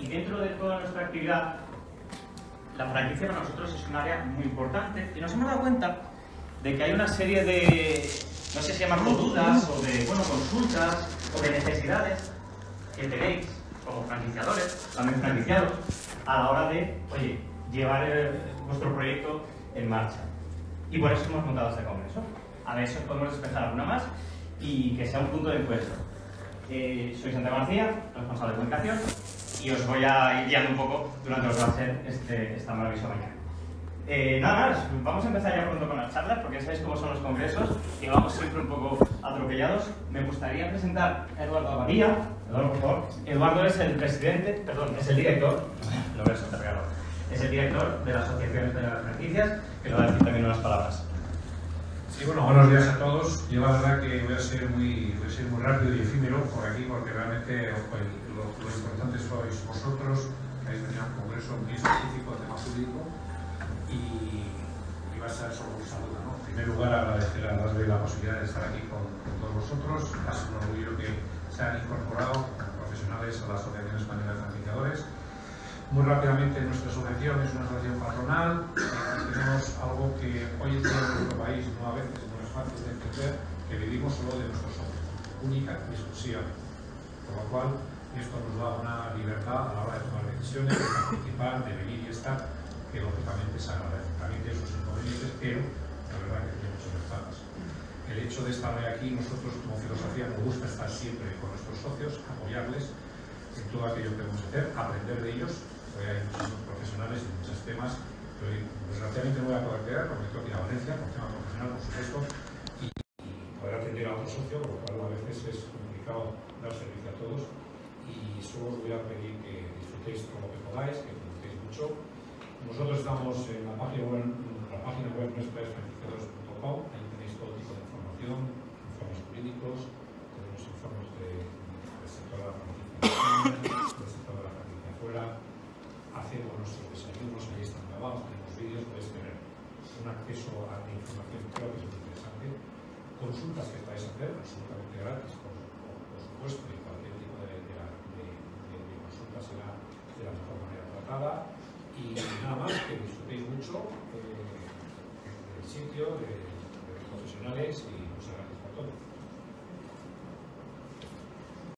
Y dentro de toda nuestra actividad, la franquicia para nosotros es un área muy importante y nos hemos dado cuenta de que hay una serie de, no sé si llamarlo dudas o de bueno, consultas o de necesidades que tenéis como franquiciadores, también franquiciados, a la hora de, oye, llevar eh, vuestro proyecto en marcha. Y por eso hemos montado este congreso. A ver si os podemos despejar alguna más y que sea un punto de encuentro. Eh, soy Santiago García, responsable de comunicación, y os voy a ir guiando un poco durante lo que va a ser este, esta maravillosa mañana. Eh, nada más, vamos a empezar ya pronto con las charlas, porque sabéis cómo son los congresos, y vamos siempre un poco atropellados. Me gustaría presentar a Eduardo Abadía. Eduardo, por favor. Eduardo es el presidente, perdón, es el director, lo ves, te regalo. Es el director de la Asociación de Franquicias, que lo va a decir también unas palabras. Sí, bueno, buenos días a todos. Yo la verdad que voy a ser muy, voy a ser muy rápido y efímero por aquí porque realmente lo, lo importante sois vosotros, que habéis venido a un congreso muy específico tema jurídico y, va a ser solo un saludo. En primer lugar, agradecer a darle la posibilidad de estar aquí con, todos vosotros. Es un orgullo que se han incorporado profesionales a la Asociación Española de Franquiciadores. Muy rápidamente, nuestra asociación es una asociación patronal. tenemos algo que hoy en día país no a veces no es fácil de entender, que vivimos solo de nuestros socios, única y exclusivamente. Por lo cual, esto nos da una libertad a la hora de tomar decisiones, de participar, de venir y estar, que lógicamente se agradece. También tiene sus inconvenientes, pero la verdad que tiene muchas ventajas. El hecho de estar hoy aquí, nosotros como filosofía nos gusta estar siempre con nuestros socios, apoyarles en todo aquello que podemos hacer, aprender de ellos. Hoy hay muchísimos profesionales y muchos temas, pero desgraciadamente no voy a poder quedar porque tengo que ir a Valencia, por tema profesional, por supuesto, y, y poder atender a otro socio, por lo cual a veces es complicado dar servicio a todos. Y solo os voy a pedir que disfrutéis con lo que podáis, que disfrutéis mucho. Nosotros estamos en la página web, la página web nuestra es franquiciadores.com, ahí tenéis todo tipo de información, informes jurídicos, tenemos informes de, del sector de la franquicia, del sector de la franquicia afuera, hacemos nuestros desayunos, ahí están grabados, tenemos vídeos, podéis tener un acceso a la información creo que es muy interesante, consultas que estáis a hacer, absolutamente gratis, supuesto, y cualquier tipo de, consulta será de la mejor manera tratada, y nada más, que disfrutéis mucho eh, del sitio, de los profesionales, y